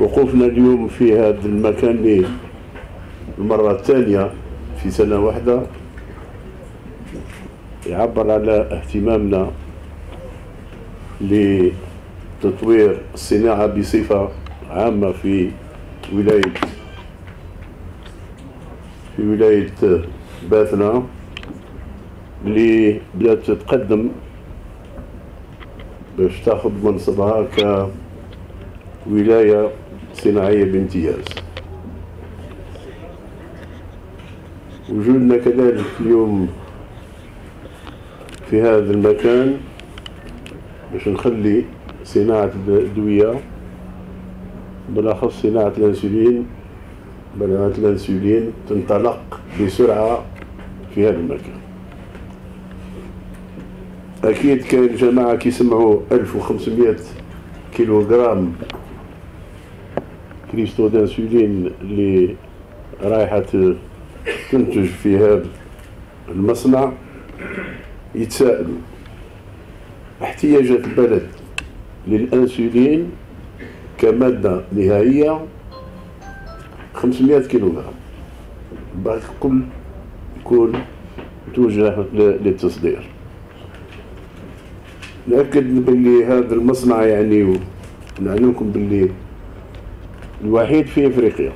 وقوفنا اليوم في هذا المكان المرة الثانية في سنة واحدة. يعبر على اهتمامنا لتطوير الصناعة بصفة عامة في ولاية في ولاية باثنا اللي بدأت تتقدم باش تاخذ منصبها كولاية صناعية بامتياز. وجودنا كذلك اليوم في هذا المكان باش نخلي صناعة الأدوية بالأخص صناعة الأنسولين. صناعة الأنسولين تنطلق بسرعة في هذا المكان. أكيد كاين جماعة كيسمعوا 1500 كيلوغرام cristaux d'insuline اللي رايحة تنتج في هذا المصنع يتساءلوا احتياجات البلد للأنسولين كمادة نهائية 500 كيلوغرام باقي كل يكون توجه للتصدير نأكد باللي هذا المصنع يعني ونعلمكم باللي الوحيد في إفريقيا.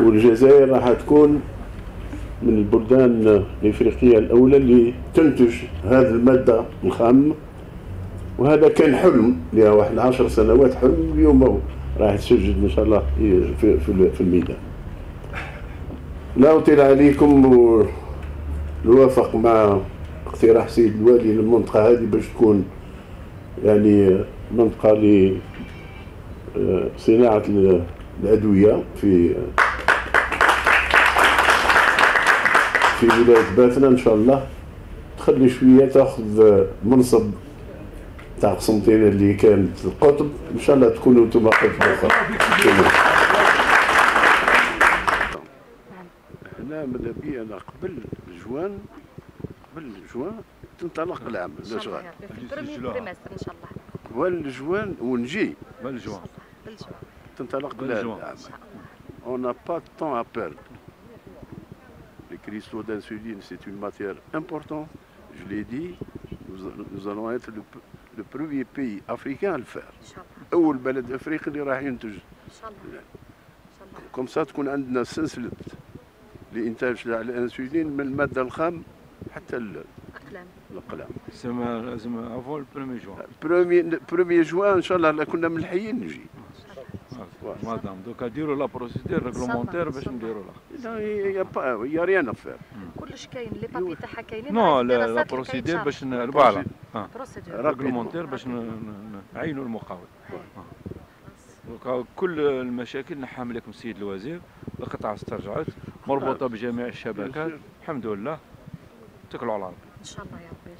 والجزائر راح تكون من البلدان الإفريقية الأولى اللي تنتج هذه المادة الخام. وهذا كان حلم لها واحد عشر سنوات حلم اليوم راح تسجد إن شاء الله في في الميدان. لا أطيل عليكم نوافق مع اقتراح سيد الوالي للمنطقة هذه باش تكون يعني منطقه لصناعه الادويه في في ولايه باثنا ان شاء الله تخلي شوية تاخذ منصب تاع قسنطينه اللي كانت القطب ان شاء الله تكونوا أنتم قطب اخر هنا ماذا بي أنا قبل جوان قبل جوان تنطلق العام إن شاء الله في تريمستر إن شاء الله. والجوان ونجي بالجوان بالجوان تنطلق العام. On n'a pas de temps à perdre. Les cristaux d'insuline, c'est une matière importante. Je l'ai dit, nous, nous, allons être le, le, premier pays africain à le faire. أول بلد أفريقي اللي راح ينتج. إن شاء الله. comme ça تكون عندنا سلسلة لإنتاج الأنسولين من المادة الخام حتى الأقلام. الأقلام. سما لازم avant ال premier juin. premier premier juin إن شاء الله لا كنا ملحيين نجي. مادام دوكا ديروا la procédure réglementaire باش نديروا لا يا با يا ريان افير كلش كاين لي بابي تاعها كاينين نو لا بروسيدير باش بروسيدير ريغلومونتير باش نعينوا المقاول. دوكا كل المشاكل نحامل لكم السيد الوزير. القطاع استرجعت. مربوطة بجميع الشبكات. الحمد لله. اتكلوا على ان الله շաբայապեր։